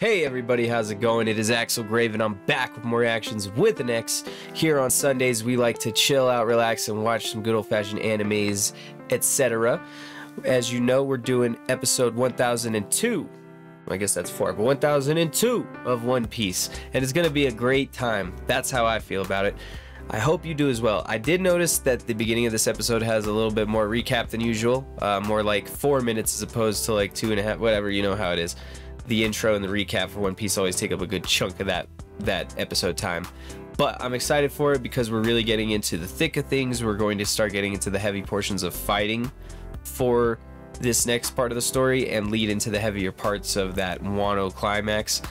Hey everybody, how's it going? It is Axel Grave and I'm back with more reactions with an X. Here on Sundays, we like to chill out, relax, and watch some good old-fashioned animes, etc. As you know, we're doing episode 1002. I guess that's four, but 1002 of One Piece. And it's gonna be a great time. That's how I feel about it. I hope you do as well. I did notice that the beginning of this episode has a little bit more recap than usual, uh, more like four minutes as opposed to like two and a half, whatever, you know how it is the intro and the recap for One Piece always take up a good chunk of that that episode time. But I'm excited for it because we're really getting into the thick of things. We're going to start getting into the heavy portions of fighting for this next part of the story and lead into the heavier parts of that Wano climax.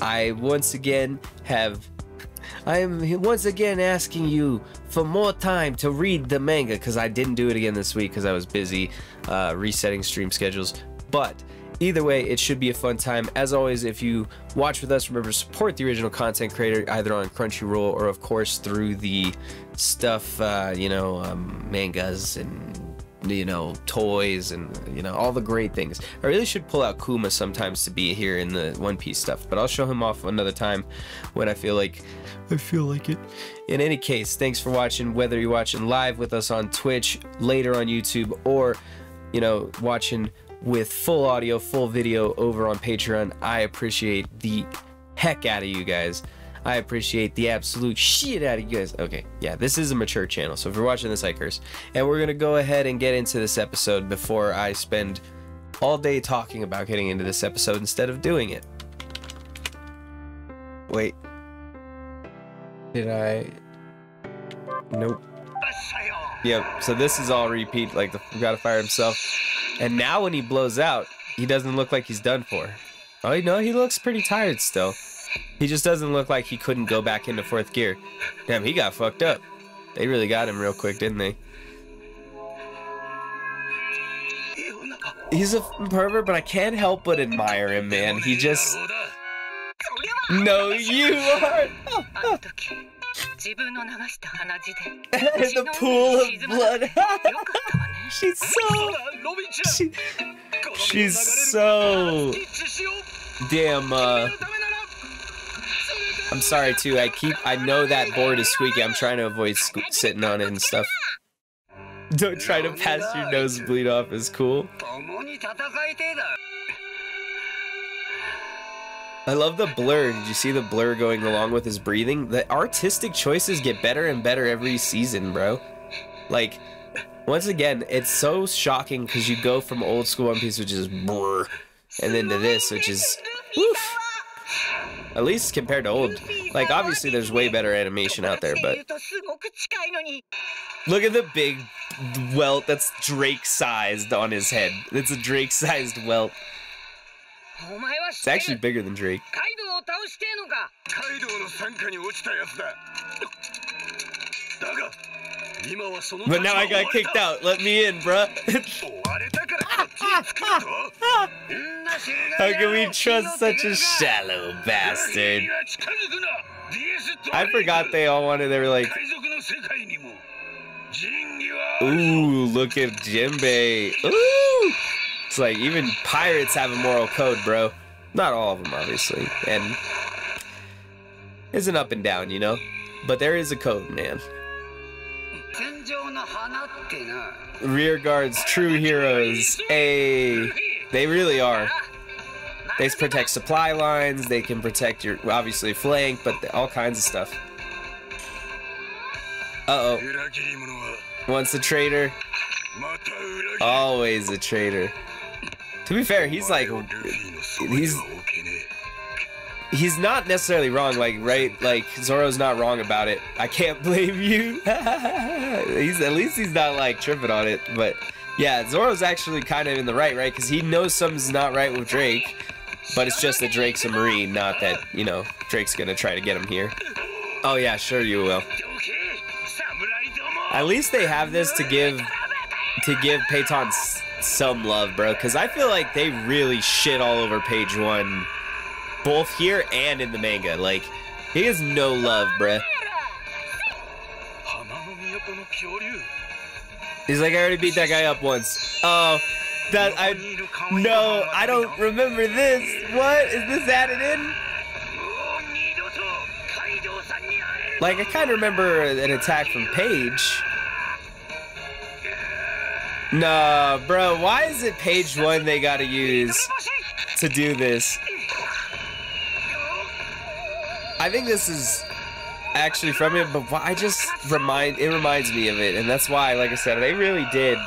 I once again have I am once again asking you for more time to read the manga because I didn't do it again this week because I was busy uh, resetting stream schedules. But Either way, it should be a fun time. As always, if you watch with us, remember to support the original content creator either on Crunchyroll or, of course, through the stuff, uh, you know, um, mangas and you know, toys and you know all the great things. I really should pull out Kuma sometimes to be here in the One Piece stuff, but I'll show him off another time when I feel like I feel like it. In any case, thanks for watching. Whether you're watching live with us on Twitch, later on YouTube, or you know watching with full audio, full video over on Patreon. I appreciate the heck out of you guys. I appreciate the absolute shit out of you guys. Okay, yeah, this is a mature channel, so if you're watching this, I curse. And we're gonna go ahead and get into this episode before I spend all day talking about getting into this episode instead of doing it. Wait. Did I? Nope. Yep, so this is all repeat, like the gotta fire himself. And now when he blows out, he doesn't look like he's done for. Oh, no, he looks pretty tired still. He just doesn't look like he couldn't go back into fourth gear. Damn, he got fucked up. They really got him real quick, didn't they? He's a pervert, but I can't help but admire him, man. He just... No, you are... the pool of blood. she's so. She, she's so. Damn. Uh, I'm sorry too. I keep. I know that board is squeaky. I'm trying to avoid sitting on it and stuff. Don't try to pass your nosebleed off is cool. I love the blur. Did you see the blur going along with his breathing? The artistic choices get better and better every season, bro. Like, once again, it's so shocking because you go from old school One Piece, which is brr, and then to this, which is woof. At least compared to old. Like, obviously, there's way better animation out there, but look at the big welt that's Drake sized on his head. It's a Drake sized welt. It's actually bigger than Drake. But now I got kicked out. Let me in, bruh. How can we trust such a shallow bastard? I forgot they all wanted, they were like... Ooh, look at Jinbei. Ooh! It's like even pirates have a moral code, bro. Not all of them, obviously, and it's an up and down, you know. But there is a code, man. Rear guards, true heroes. A, they really are. They protect supply lines. They can protect your obviously flank, but all kinds of stuff. Uh oh. Once a traitor, always a traitor. To be fair, he's like, he's he's not necessarily wrong. Like, right? Like Zoro's not wrong about it. I can't blame you. he's at least he's not like tripping on it. But yeah, Zoro's actually kind of in the right, right? Because he knows something's not right with Drake. But it's just that Drake's a Marine, not that you know Drake's gonna try to get him here. Oh yeah, sure you will. At least they have this to give to give Page One some love, bro, because I feel like they really shit all over page one, both here and in the manga. Like, he has no love, bruh. He's like, I already beat that guy up once. Oh, That I no, I don't remember this. What is this added in? Like I kind of remember an attack from Page. Nah, bro. Why is it page one they gotta use to do this? I think this is actually from it, but I just remind it reminds me of it, and that's why, like I said, they really did.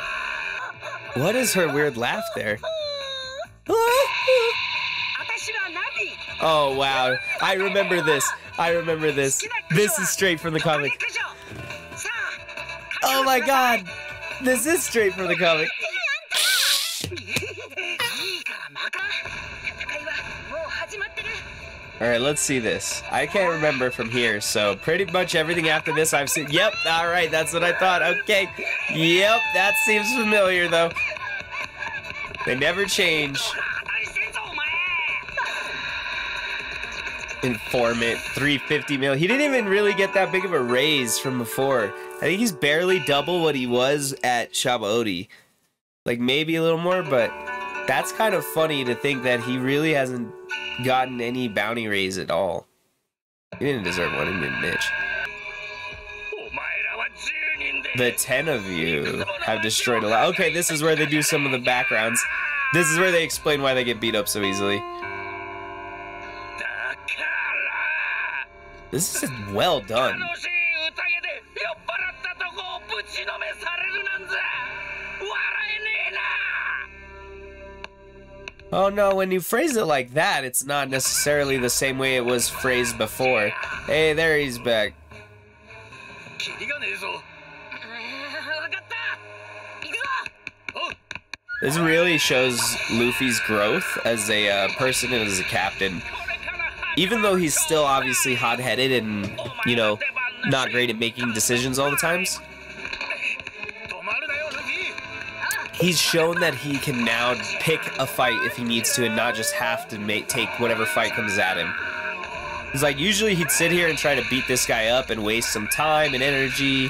What is her weird laugh there? Oh wow, I remember this. I remember this. This is straight from the comic. Oh my god, this is straight from the comic. All right, let's see this. I can't remember from here, so pretty much everything after this I've seen. Yep, all right, that's what I thought. Okay, yep, that seems familiar though. They never change. Informant, 350 mil. He didn't even really get that big of a raise from before. I think he's barely double what he was at Sabaody. Like maybe a little more, but that's kind of funny to think that he really hasn't gotten any bounty raise at all. He didn't deserve one, he didn't Mitch. The ten of you have destroyed a lot. Okay, this is where they do some of the backgrounds. This is where they explain why they get beat up so easily. This is well done. Oh no, when you phrase it like that, it's not necessarily the same way it was phrased before. Hey, there he's back. This really shows Luffy's growth as a uh, person and as a captain. Even though he's still obviously hot-headed and, you know, not great at making decisions all the times, he's shown that he can now pick a fight if he needs to and not just have to make take whatever fight comes at him. He's like, usually he'd sit here and try to beat this guy up and waste some time and energy.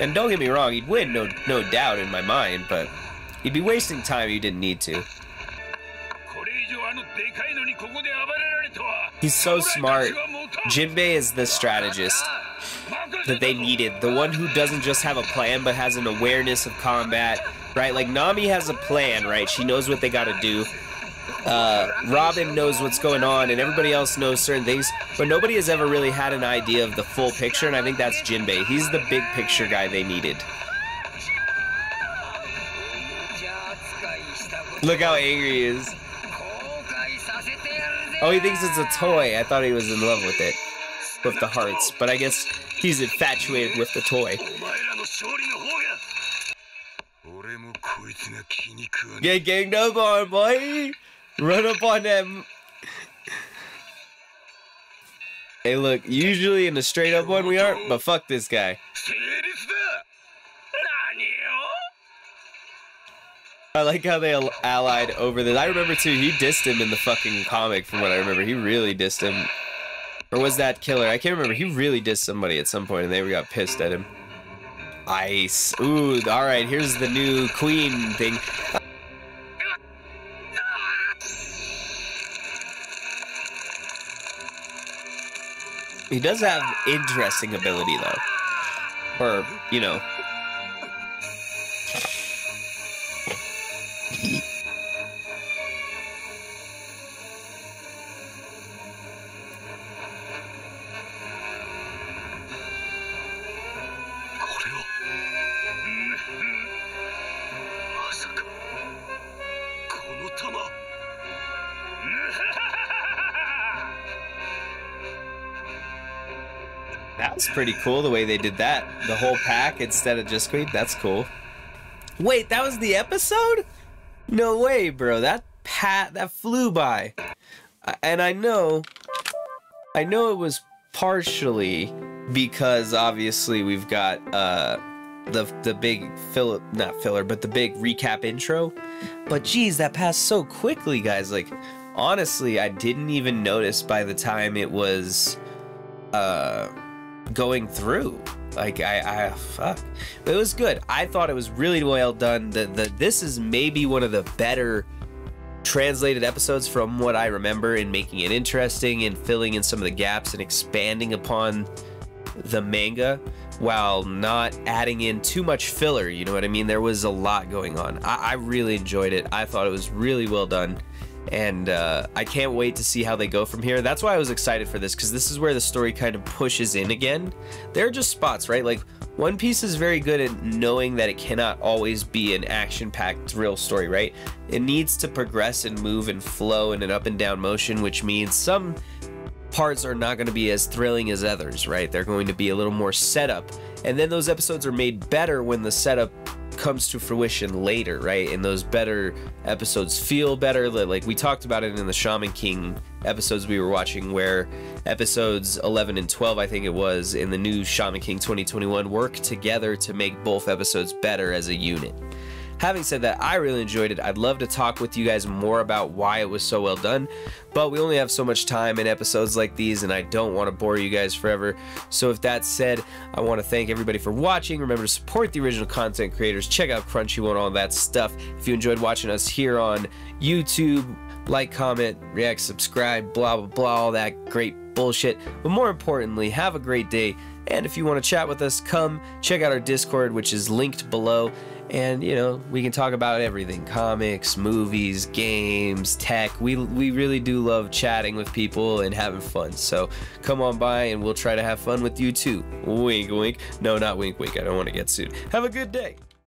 And don't get me wrong, he'd win, no, no doubt in my mind, but he'd be wasting time he didn't need to. He's so smart. Jinbei is the strategist that they needed. The one who doesn't just have a plan, but has an awareness of combat, right? Like, Nami has a plan, right? She knows what they gotta do. Uh, Robin knows what's going on, and everybody else knows certain things, but nobody has ever really had an idea of the full picture, and I think that's Jinbei. He's the big picture guy they needed. Look how angry he is. Oh, he thinks it's a toy. I thought he was in love with it. With the hearts. But I guess he's infatuated with the toy. Get ganged up on, boy! Run up on them! Hey, look, usually in the straight up one we aren't, but fuck this guy. I like how they allied over this. I remember too, he dissed him in the fucking comic from what I remember. He really dissed him. Or was that Killer? I can't remember. He really dissed somebody at some point and they got pissed at him. Ice. Ooh, alright, here's the new queen thing. He does have interesting ability though. Or, you know, That's pretty cool the way they did that. The whole pack instead of just Queen. That's cool. Wait, that was the episode? No way, bro. That pat that flew by. And I know I know it was partially because obviously we've got uh the the big filler not filler but the big recap intro. But geez, that passed so quickly, guys. Like honestly, I didn't even notice by the time it was uh going through. Like I, I fuck, but it was good. I thought it was really well done. The the this is maybe one of the better translated episodes from what I remember in making it interesting and filling in some of the gaps and expanding upon the manga while not adding in too much filler. You know what I mean? There was a lot going on. I, I really enjoyed it. I thought it was really well done. And uh, I can't wait to see how they go from here. That's why I was excited for this because this is where the story kind of pushes in again. There are just spots, right? Like one Piece is very good at knowing that it cannot always be an action-packed thrill story, right? It needs to progress and move and flow in an up and down motion, which means some parts are not going to be as thrilling as others, right? They're going to be a little more setup. And then those episodes are made better when the setup comes to fruition later, right? And those better episodes feel better. Like we talked about it in the Shaman King episodes we were watching, where episodes 11 and 12, I think it was, in the new Shaman King 2021 work together to make both episodes better as a unit. Having said that, I really enjoyed it. I'd love to talk with you guys more about why it was so well done, but we only have so much time in episodes like these, and I don't want to bore you guys forever. So, with that said, I want to thank everybody for watching. Remember to support the original content creators, check out Crunchyroll and all that stuff. If you enjoyed watching us here on YouTube, like, comment, react, subscribe, blah, blah, blah, all that great bullshit. But more importantly, have a great day. And if you want to chat with us, come check out our Discord, which is linked below. And you know we can talk about everything comics movies games tech. We we really do love chatting with people and having fun. So come on by and we'll try to have fun with you too. Wink wink. No not wink wink. I don't want to get sued. Have a good day